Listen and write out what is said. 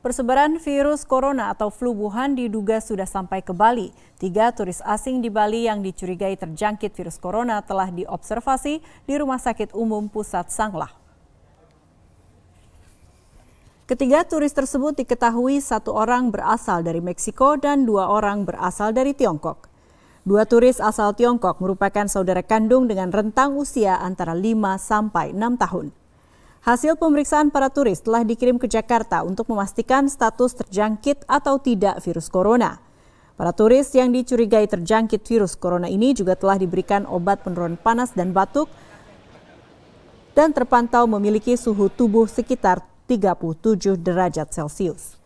Persebaran virus corona atau flu Wuhan diduga sudah sampai ke Bali. Tiga turis asing di Bali yang dicurigai terjangkit virus corona telah diobservasi di Rumah Sakit Umum Pusat Sanglah. Ketiga turis tersebut diketahui satu orang berasal dari Meksiko dan dua orang berasal dari Tiongkok. Dua turis asal Tiongkok merupakan saudara kandung dengan rentang usia antara 5 sampai 6 tahun. Hasil pemeriksaan para turis telah dikirim ke Jakarta untuk memastikan status terjangkit atau tidak virus corona. Para turis yang dicurigai terjangkit virus corona ini juga telah diberikan obat penurun panas dan batuk dan terpantau memiliki suhu tubuh sekitar 37 derajat Celcius.